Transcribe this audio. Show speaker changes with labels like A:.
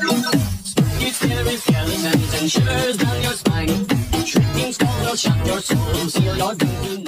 A: You experience skeletons and shivers down your spine. Shrieking skulls will shock your soul, seal your doom.